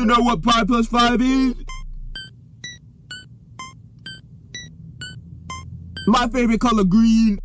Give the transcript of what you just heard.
you know what pi plus 5 is? My favorite color green.